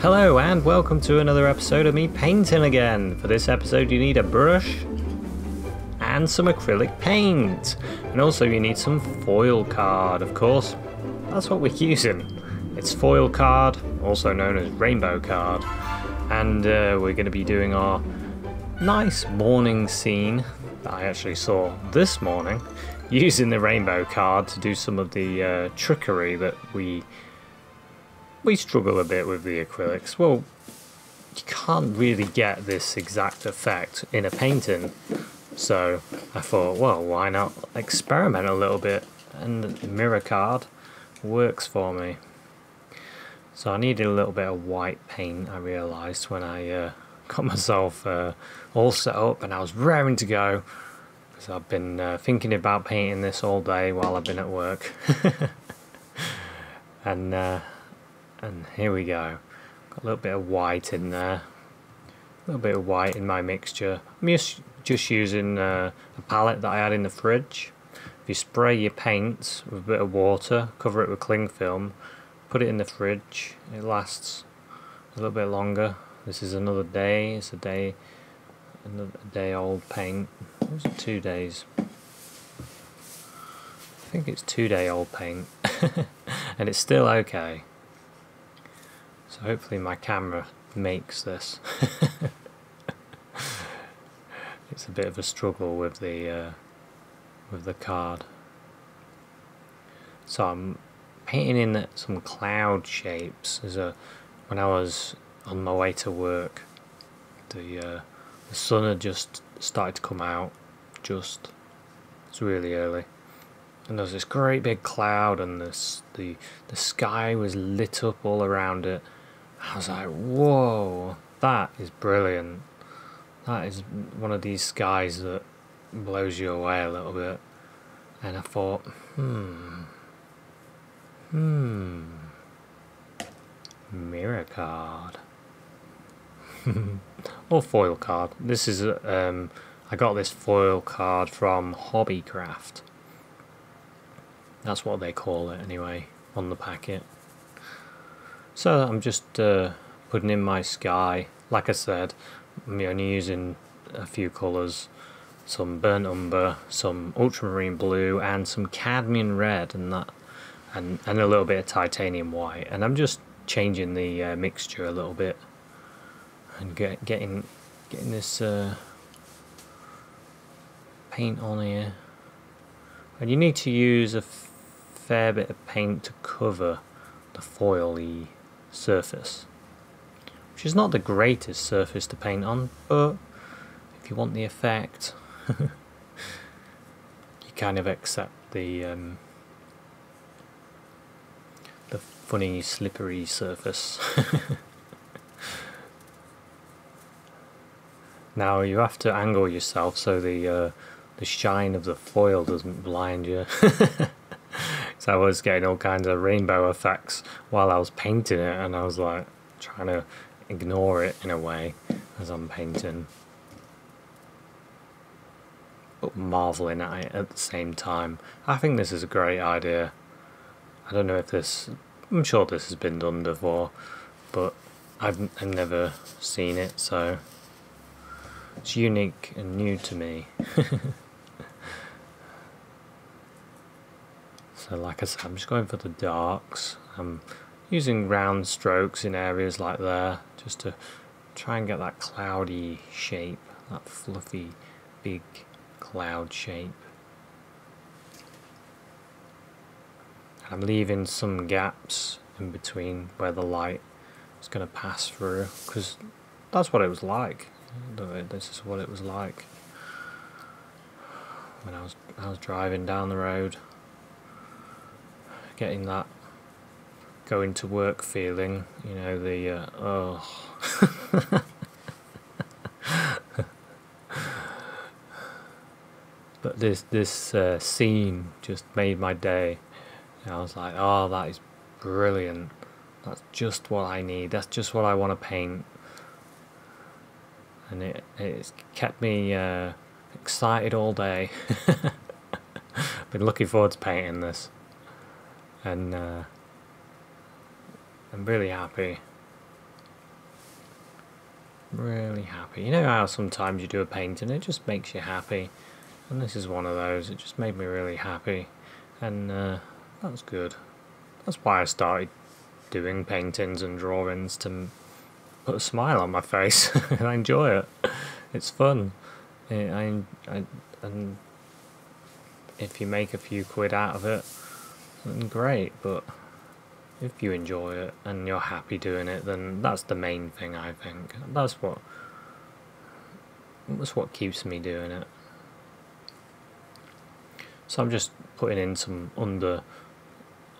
Hello and welcome to another episode of me painting again. For this episode you need a brush and some acrylic paint. And also you need some foil card, of course. That's what we're using. It's foil card, also known as rainbow card. And uh, we're going to be doing our nice morning scene that I actually saw this morning using the rainbow card to do some of the uh, trickery that we we struggle a bit with the acrylics. Well, you can't really get this exact effect in a painting. So I thought, well, why not experiment a little bit? And the mirror card works for me. So I needed a little bit of white paint, I realised, when I uh, got myself uh, all set up and I was raring to go. Because I've been uh, thinking about painting this all day while I've been at work. and uh, and here we go. Got a little bit of white in there. A little bit of white in my mixture. I'm just, just using uh, a palette that I had in the fridge. If you spray your paints with a bit of water, cover it with cling film, put it in the fridge, it lasts a little bit longer. This is another day, it's a day, another day old paint. Was two days? I think it's two day old paint. and it's still okay. So hopefully my camera makes this. it's a bit of a struggle with the uh, with the card. So I'm painting in some cloud shapes. As a when I was on my way to work, the uh, the sun had just started to come out. Just it's really early, and there was this great big cloud, and this the the sky was lit up all around it. I was like, whoa, that is brilliant. That is one of these skies that blows you away a little bit. And I thought, hmm, hmm, mirror card. or foil card. This is, um, I got this foil card from Hobbycraft. That's what they call it anyway, on the packet. So I'm just uh, putting in my sky. Like I said, I'm only using a few colours. Some burnt umber, some ultramarine blue, and some cadmium red, and that, and and a little bit of titanium white. And I'm just changing the uh, mixture a little bit, and get, getting getting this uh, paint on here. And you need to use a fair bit of paint to cover the foily surface, which is not the greatest surface to paint on, but if you want the effect, you kind of accept the um, the funny slippery surface. now you have to angle yourself so the uh, the shine of the foil doesn't blind you. I was getting all kinds of rainbow effects while I was painting it, and I was like trying to ignore it in a way as I'm painting, but marveling at it at the same time. I think this is a great idea. I don't know if this, I'm sure this has been done before, but I've, I've never seen it, so it's unique and new to me. So like I said, I'm just going for the darks. I'm using round strokes in areas like there just to try and get that cloudy shape, that fluffy big cloud shape. I'm leaving some gaps in between where the light is going to pass through because that's what it was like. This is what it was like when I was I was driving down the road getting that going to work feeling, you know, the uh, oh. but this this uh, scene just made my day. I was like, oh, that is brilliant. That's just what I need. That's just what I want to paint. And it it's kept me uh, excited all day. Been looking forward to painting this and uh, I'm really happy. really happy. You know how sometimes you do a painting, it just makes you happy. And this is one of those, it just made me really happy. And uh, that's good. That's why I started doing paintings and drawings to put a smile on my face. And I enjoy it. It's fun. I, I, and if you make a few quid out of it, then great. But if you enjoy it and you're happy doing it, then that's the main thing. I think that's what that's what keeps me doing it. So I'm just putting in some under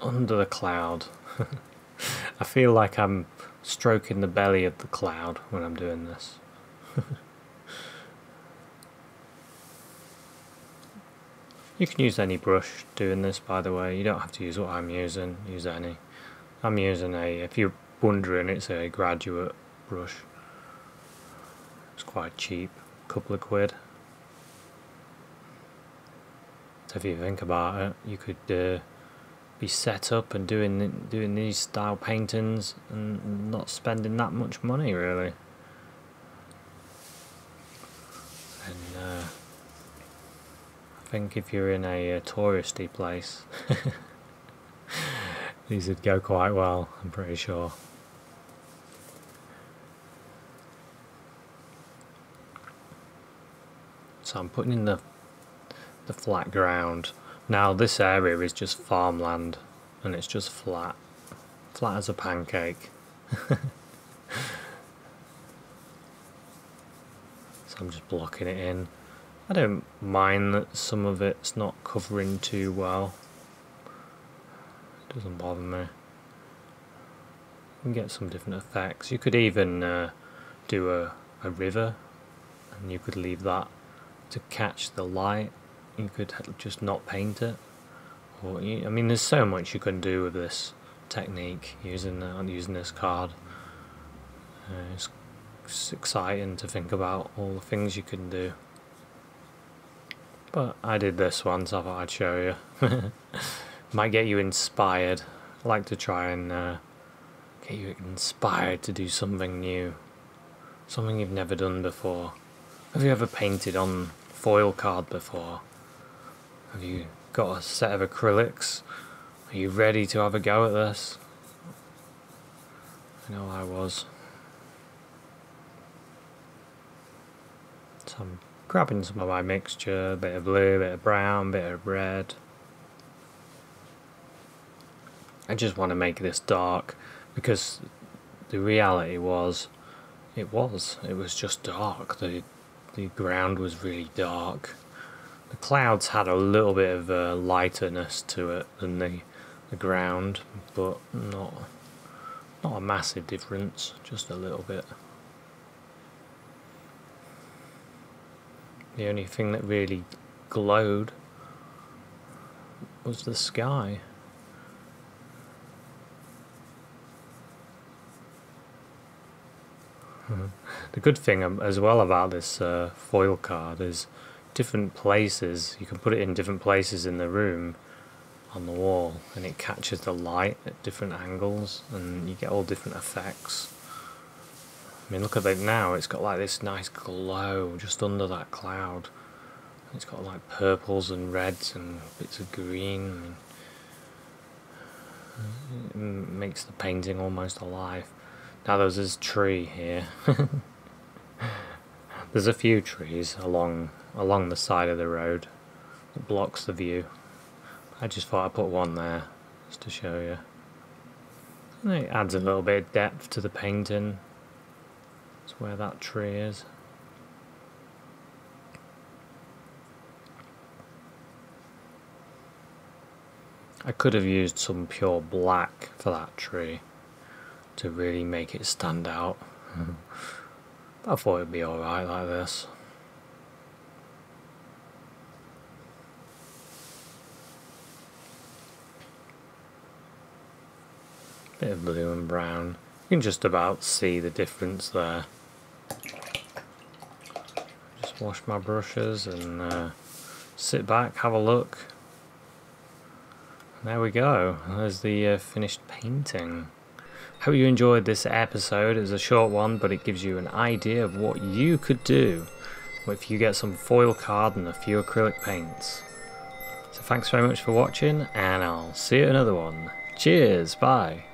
under the cloud. I feel like I'm stroking the belly of the cloud when I'm doing this. you can use any brush doing this by the way, you don't have to use what I'm using, use any. I'm using a, if you're wondering, it's a graduate brush. It's quite cheap, couple of quid. So if you think about it, you could uh, be set up and doing doing these style paintings and not spending that much money really. And uh, I think if you're in a, a touristy place, these would go quite well. I'm pretty sure. So I'm putting in the the flat ground now this area is just farmland and it's just flat. Flat as a pancake. so I'm just blocking it in. I don't mind that some of it's not covering too well. It doesn't bother me. You can get some different effects. You could even uh, do a, a river and you could leave that to catch the light you could just not paint it. Or you, I mean, there's so much you can do with this technique using uh, using this card. Uh, it's, it's exciting to think about all the things you can do. But I did this once, I thought I'd show you. Might get you inspired. I like to try and uh, get you inspired to do something new. Something you've never done before. Have you ever painted on foil card before? Have you got a set of acrylics? Are you ready to have a go at this? I know I was. So I'm grabbing some of my mixture, a bit of blue, a bit of brown, a bit of red. I just want to make this dark because the reality was it was it was just dark the the ground was really dark the clouds had a little bit of a lighterness to it than the, the ground, but not not a massive difference, just a little bit. The only thing that really glowed was the sky. the good thing um, as well about this uh, foil card is different places. You can put it in different places in the room on the wall and it catches the light at different angles and you get all different effects. I mean look at it now, it's got like this nice glow just under that cloud. It's got like purples and reds and bits of green. It makes the painting almost alive. Now there's this tree here. there's a few trees along along the side of the road that blocks the view. I just thought I'd put one there just to show you. And it adds a little bit of depth to the painting. That's where that tree is. I could have used some pure black for that tree to really make it stand out. I thought it'd be alright like this. Bit of blue and brown. You can just about see the difference there. Wash my brushes and uh, sit back, have a look. There we go. There's the uh, finished painting. Hope you enjoyed this episode. It was a short one, but it gives you an idea of what you could do if you get some foil card and a few acrylic paints. So thanks very much for watching, and I'll see you in another one. Cheers, bye.